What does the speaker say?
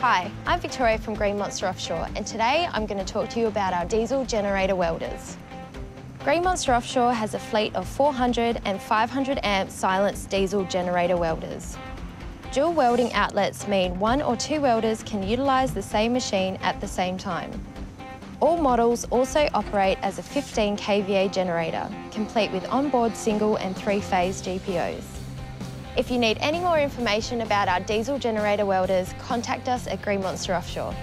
Hi, I'm Victoria from Green Monster Offshore and today I'm going to talk to you about our diesel generator welders. Green Monster Offshore has a fleet of 400 and 500 amp silenced diesel generator welders. Dual welding outlets mean one or two welders can utilise the same machine at the same time. All models also operate as a 15 kVA generator, complete with onboard single and three-phase GPOs. If you need any more information about our diesel generator welders, contact us at Green Monster Offshore.